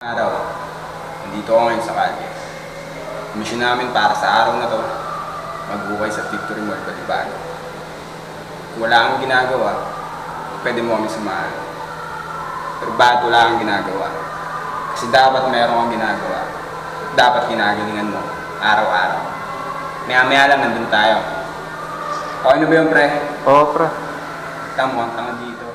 Araw, nandito ako ngayon sa kalye. Mission namin para sa araw na to, magbukay sa Victory Mall, Balibano. Kung wala kang ginagawa, pwede mo kami samahan. Pero bakit wala kang ginagawa? Kasi dapat meron kang ginagawa. Dapat ginagalingan mo, araw-araw. Maya-maya lang nandun tayo. Okay na ba yun, pre? Oo, pre. Tamo, ang tanga dito.